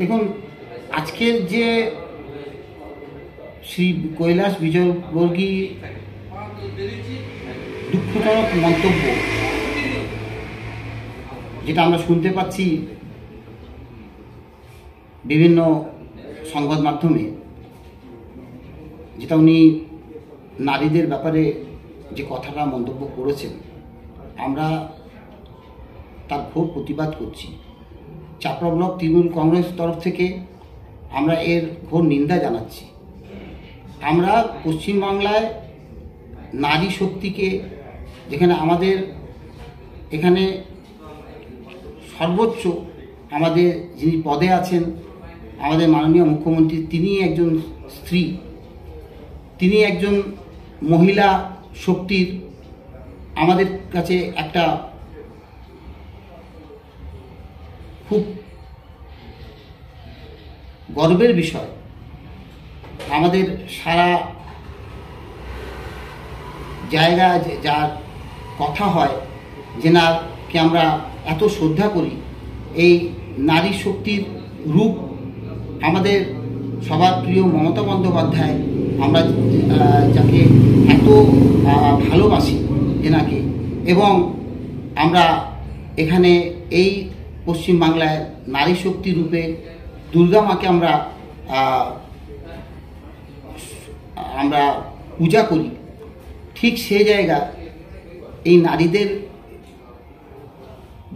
দেখুন আজকের যে শ্রী কৈলাস বিজয়বর্গী দুঃখজনক মন্তব্য, যেটা আমরা শুনতে পাচ্ছি বিভিন্ন সংবাদ মাধ্যমে, যেটা উনি নারীদের ব্যাপারে যে কথাটা মন্তব্য করেছেন, আমরা তার ঘোর প্রতিবাদ করছি। চাপড়া ব্লক তৃণমূল কংগ্রেস তরফ থেকে আমরা এর ঘোর নিন্দা জানাচ্ছি। আমরা পশ্চিমবাংলায় নারী শক্তিকে যেখানে আমাদের, এখানে সর্বোচ্চ আমাদের যিনি পদে আছেন, আমাদের মাননীয় মুখ্যমন্ত্রী, তিনি একজন স্ত্রী। তিনি একজন মহিলা শক্তির আমাদের কাছে একটা খুব গর্বের বিষয়। আমাদের সারা জায়গা যার কথা হয় যে নাকে আমরা এত শ্রদ্ধা করি, এই নারী শক্তির রূপ আমাদের সবার প্রিয় মমতা বন্দ্যোপাধ্যায় আমরা যাকে এত ভালোবাসি এনাকে এবং আমরা এখানে এই পশ্চিমবাংলায় নারী শক্তি রূপে দুর্গা মাকে আমরা আমরা পূজা করি। ঠিক সে জায়গা এই নারীদের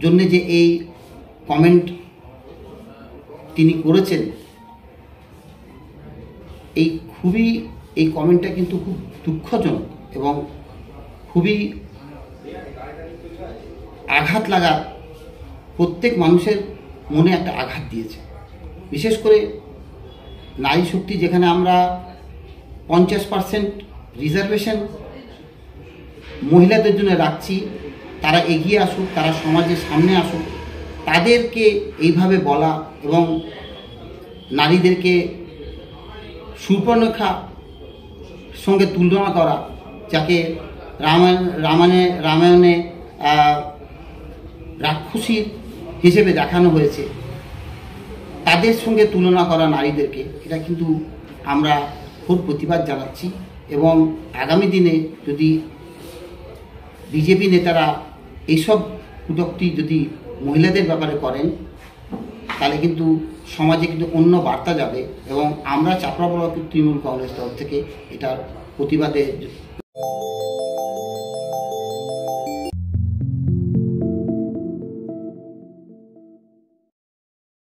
জন্য যে এই কমেন্ট তিনি করেছেন, এই খুবই, এই কমেন্টটা কিন্তু খুব দুঃখজনক এবং খুবই আঘাত লাগা প্রত্যেক মানুষের মনে একটা আঘাত দিয়েছে। বিশেষ করে নারী শক্তি যেখানে আমরা পঞ্চাশ পার্সেন্ট রিজার্ভেশন মহিলাদের জন্য রাখছি, তারা এগিয়ে আসুক, তারা সমাজের সামনে আসুক, তাদেরকে এইভাবে বলা এবং নারীদেরকে সুপর্ণখা সঙ্গে তুলনা করা, যাকে রামায়ণ, রামায়ণে রামায়ণে রাক্ষসীর হিসেবে দেখানো হয়েছে। তাদের সঙ্গে তুলনা করা নারীদেরকে, এটা কিন্তু আমরা খুব প্রতিবাদ জানাচ্ছি এবং আগামী দিনে যদি বিজেপি নেতারা এইসব কুটক্তি যদি মহিলাদের ব্যাপারে করেন, তাহলে কিন্তু সমাজে কিন্তু অন্য বার্তা যাবে এবং আমরা চাপড়া তৃণমূল কংগ্রেস তরফ থেকে এটার প্রতিবাদে